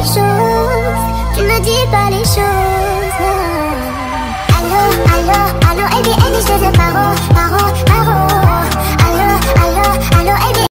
les choses, tu me dis pas les choses. Allô, allô, allô, et bien, je te paro, paro.